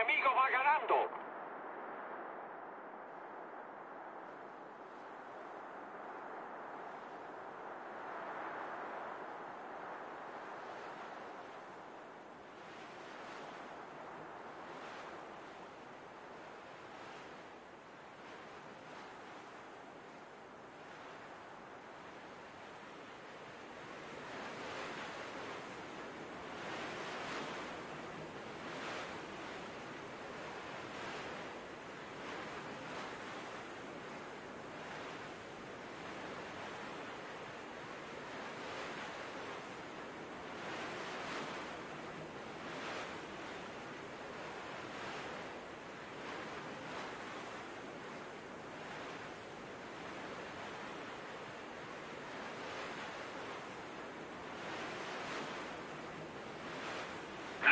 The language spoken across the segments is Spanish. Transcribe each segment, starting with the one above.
enemigo va ganando.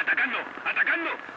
¡Atacando! ¡Atacando!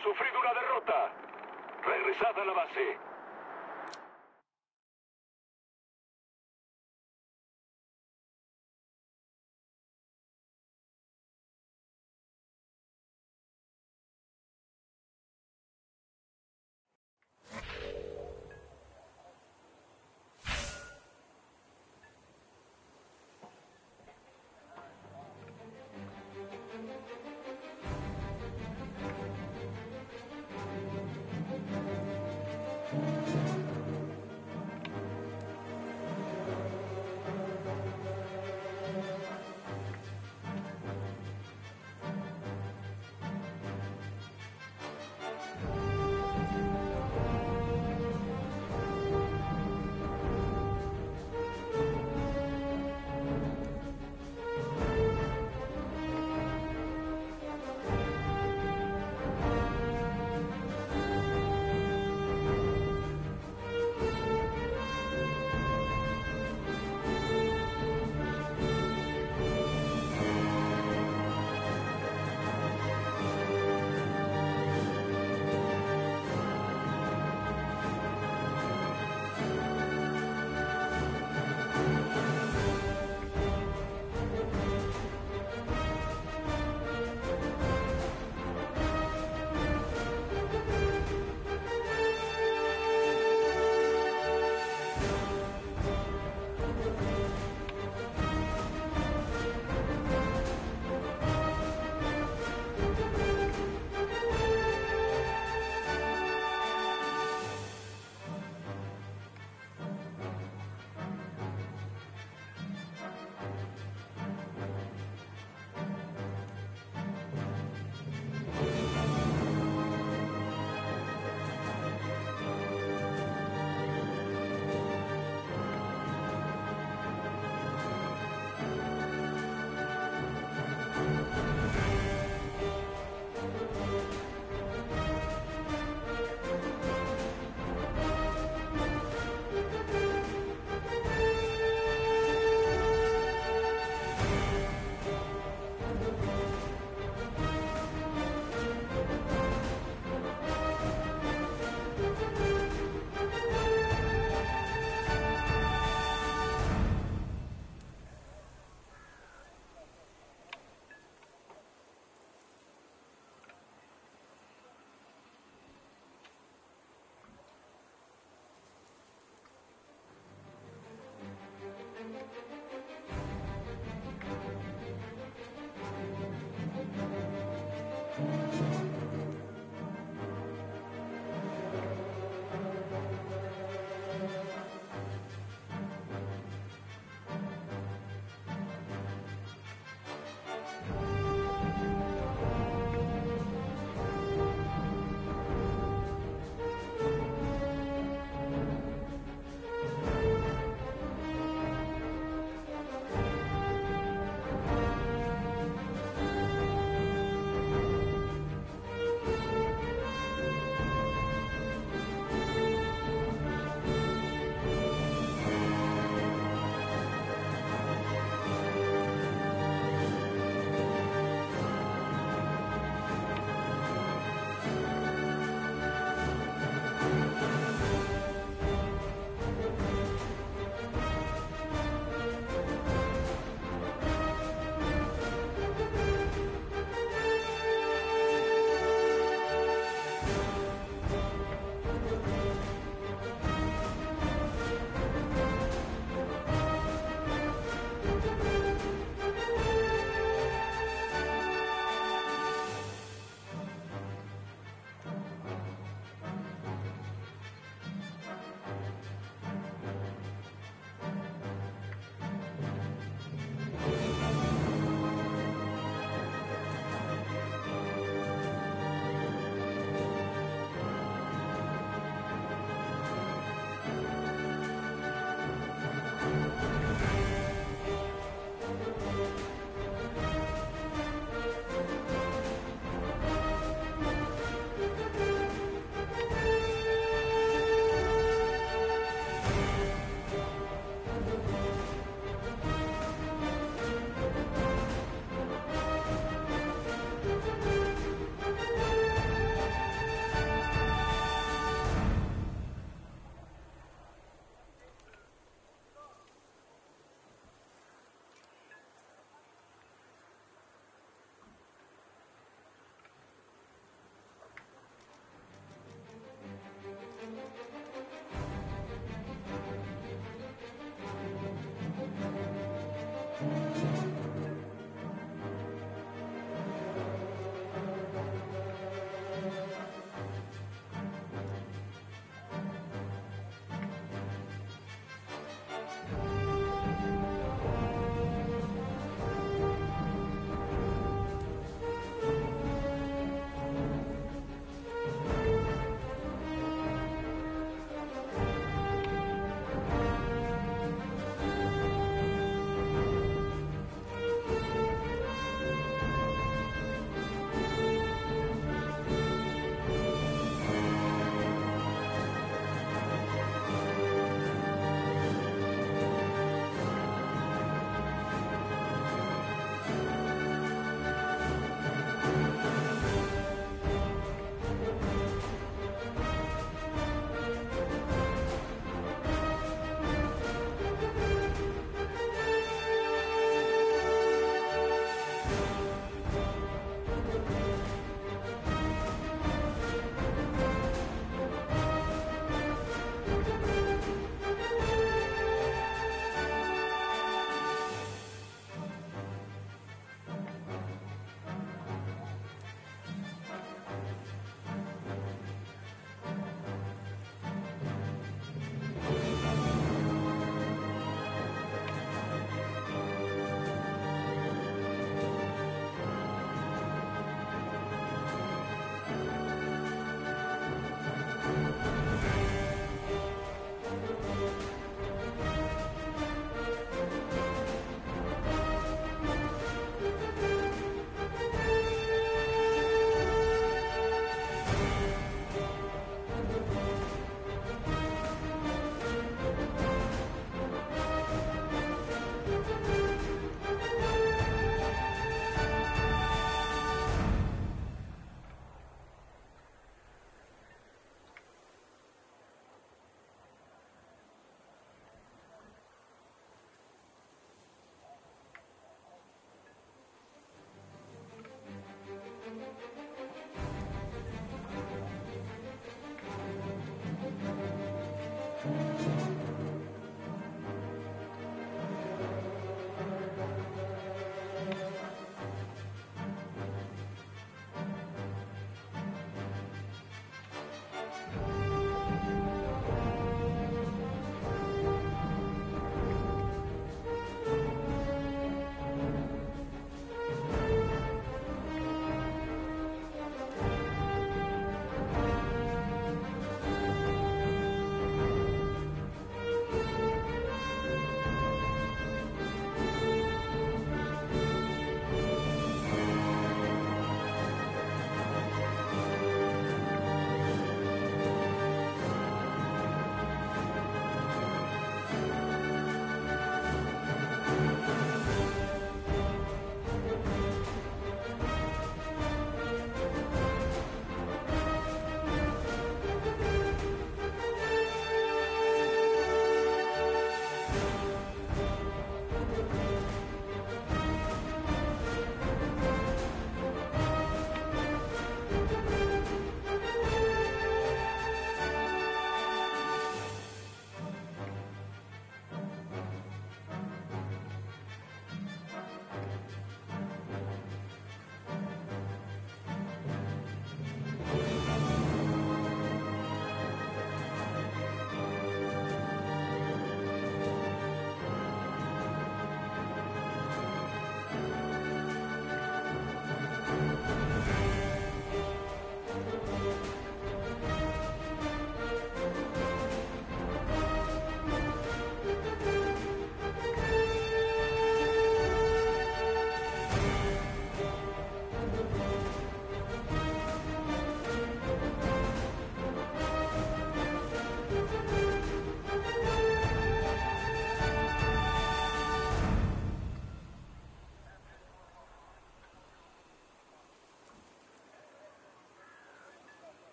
Sufrido una derrota. Regresad a la base.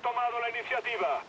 Tomado la iniciativa.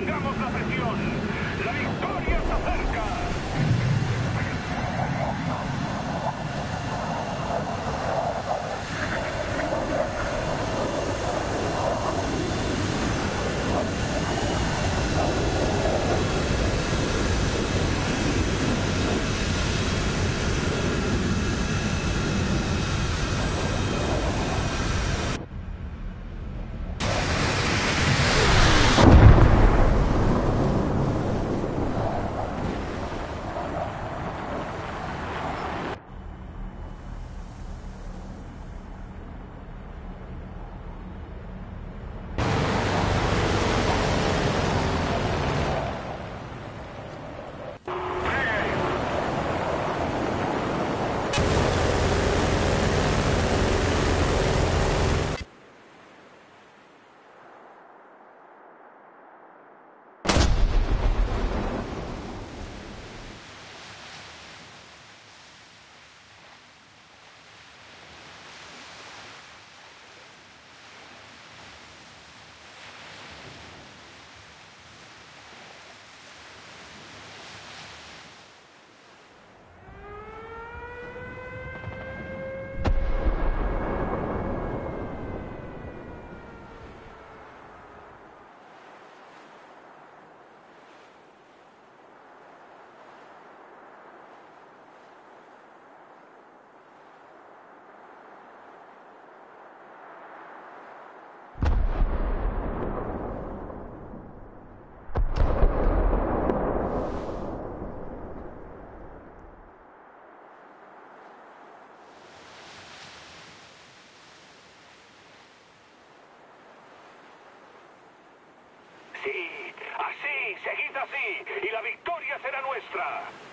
Tengamos Sí, así, seguid así, y la victoria será nuestra.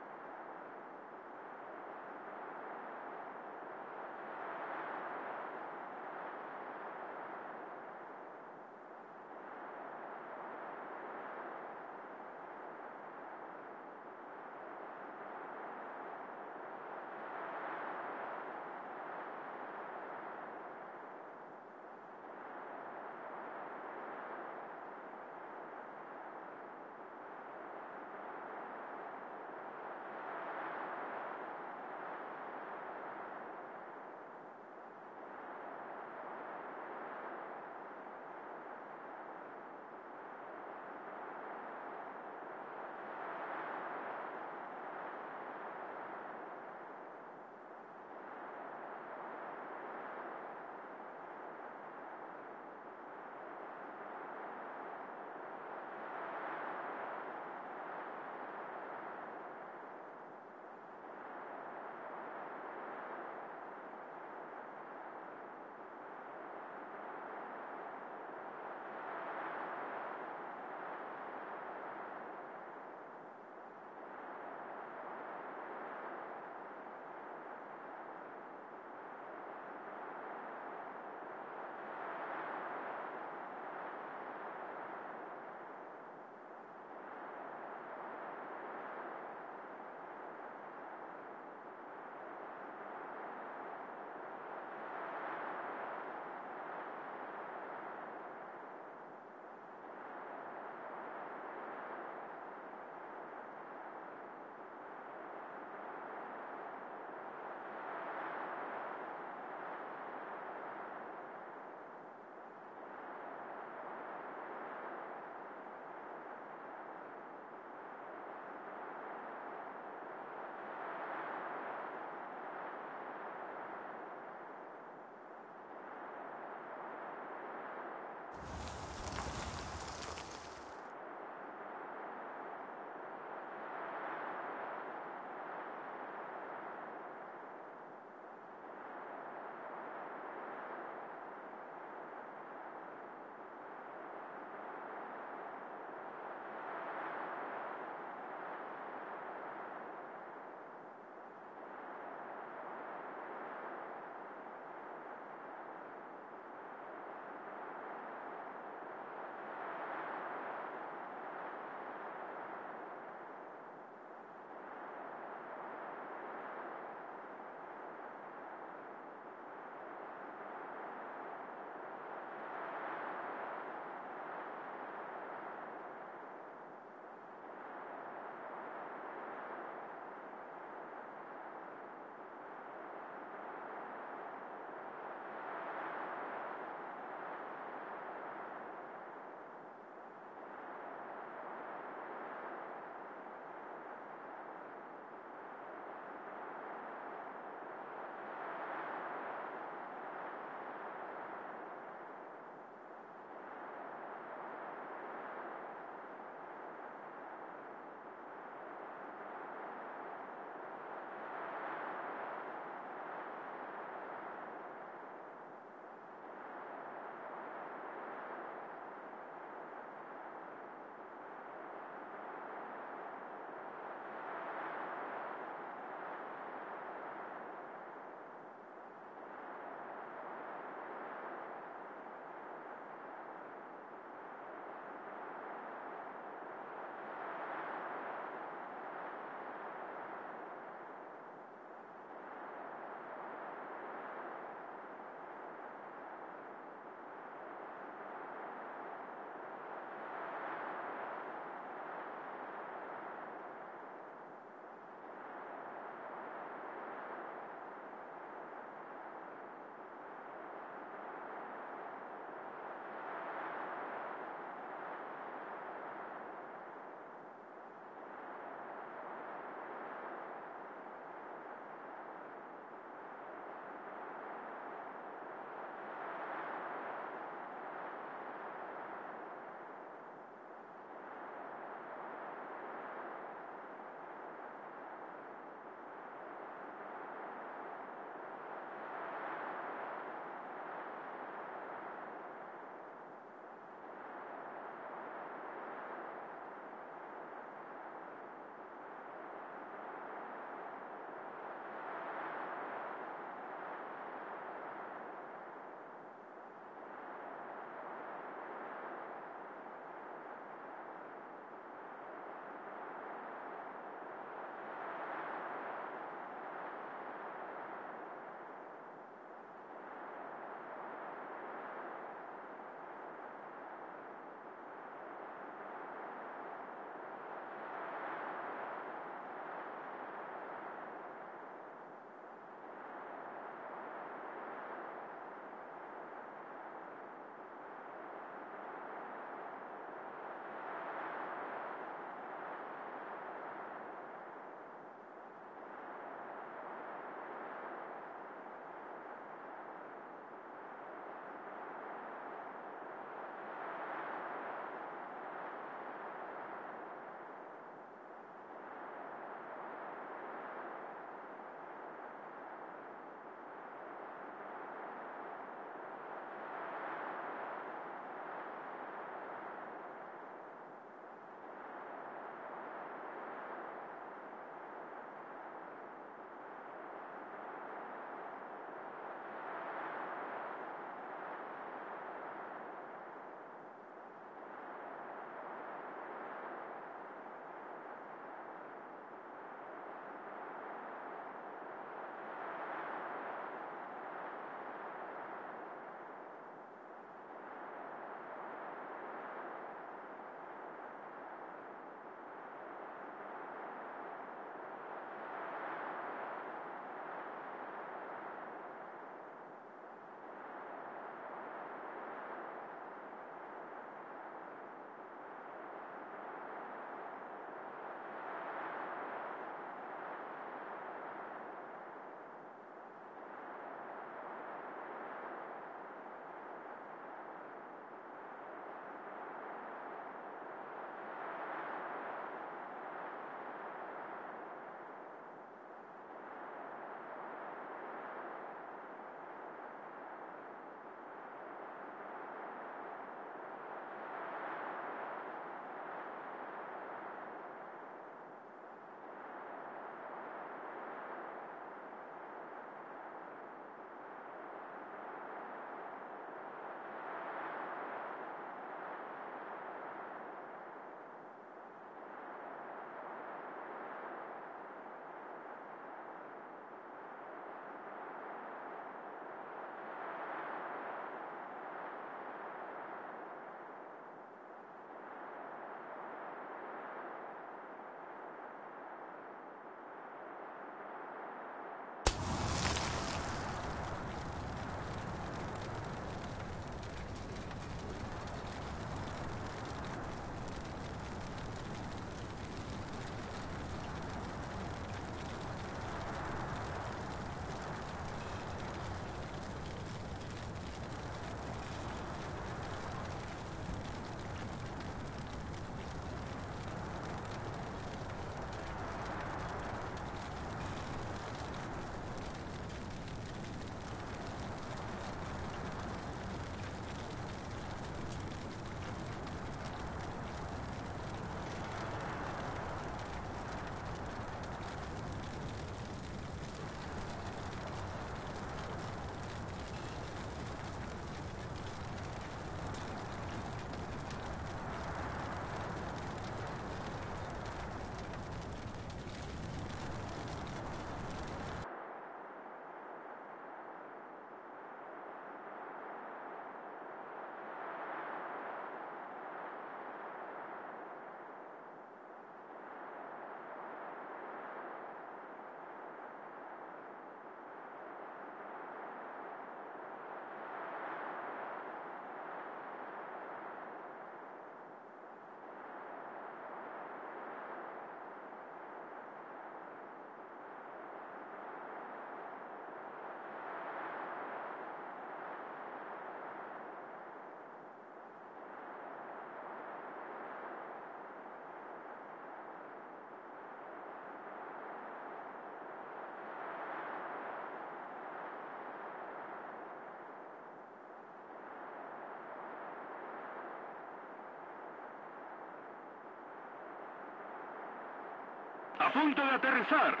A punto de aterrizar.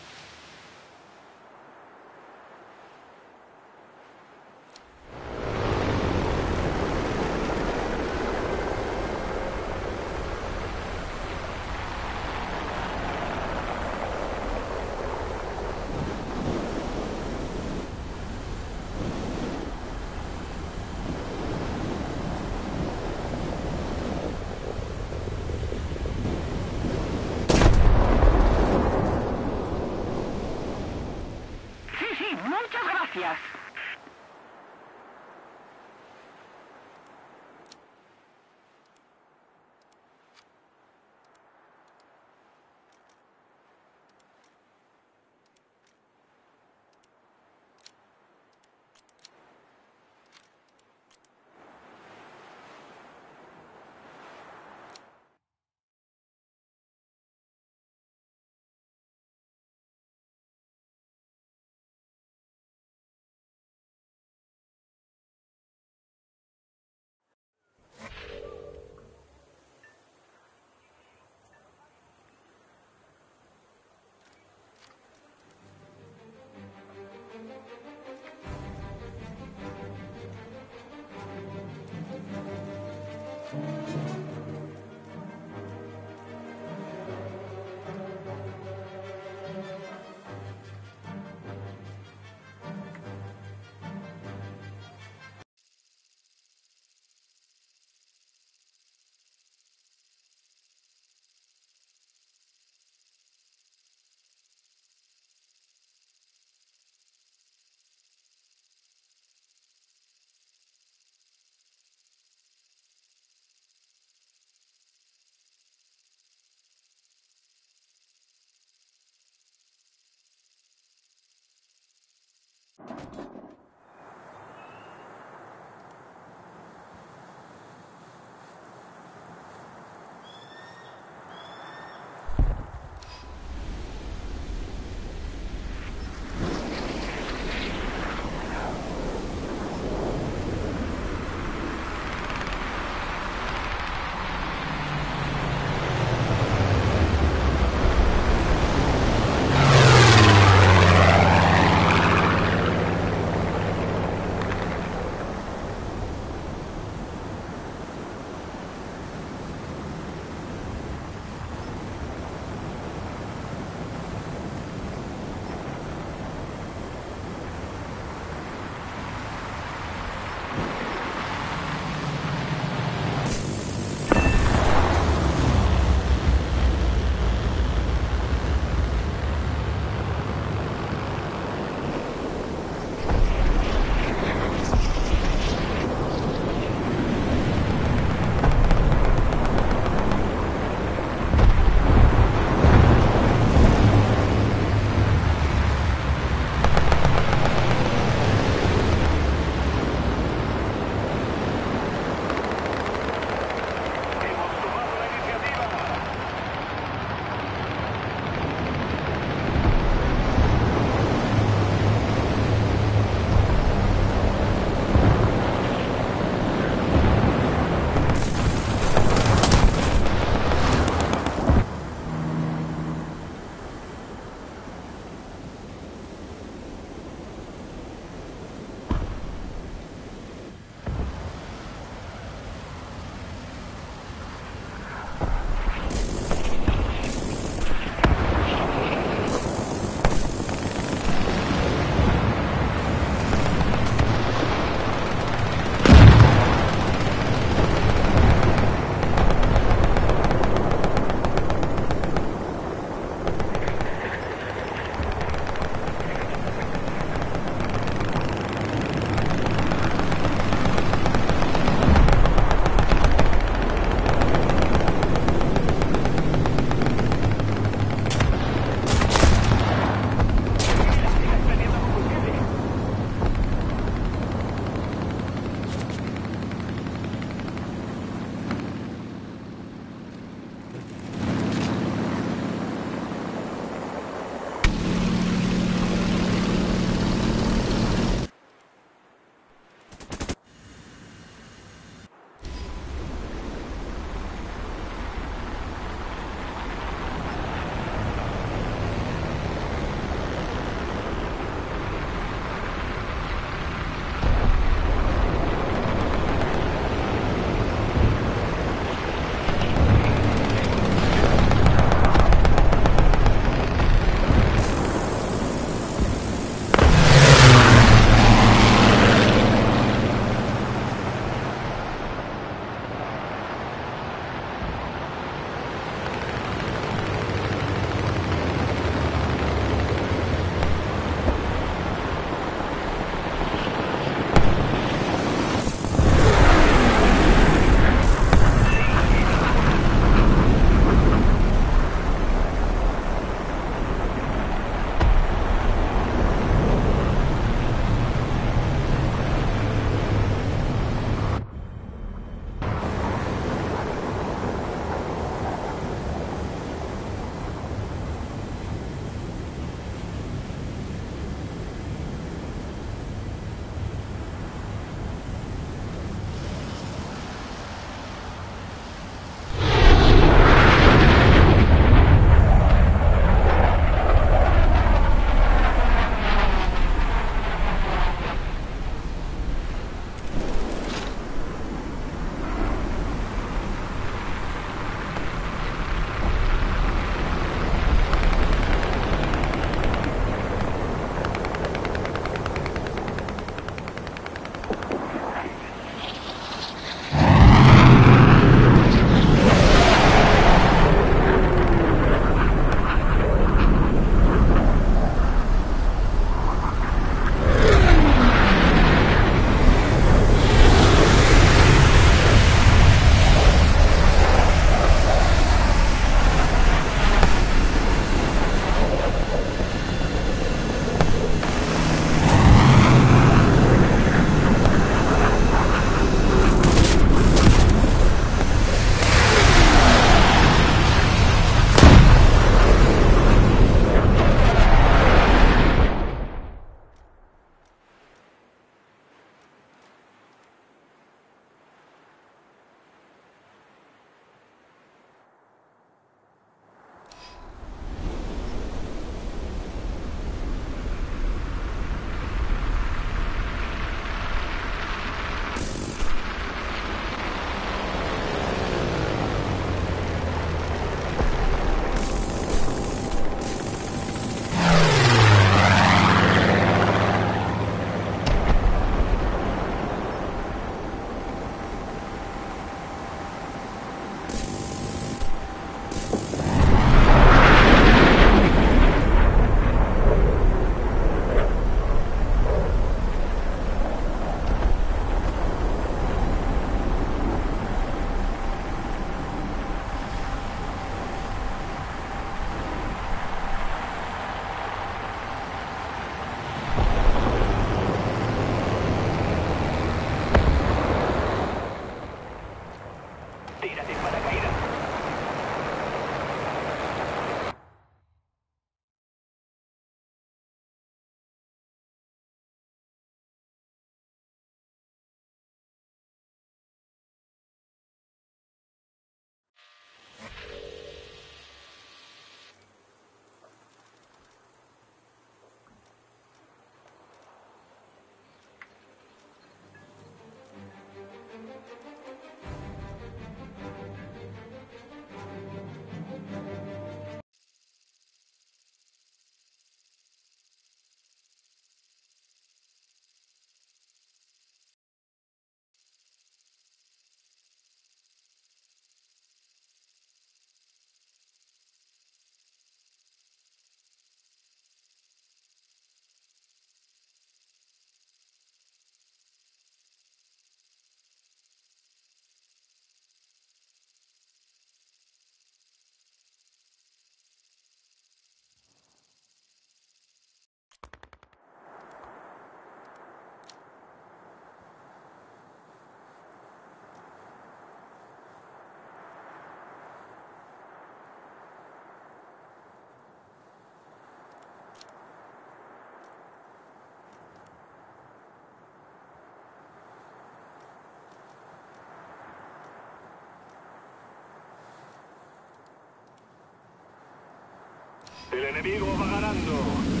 El enemigo va ganando.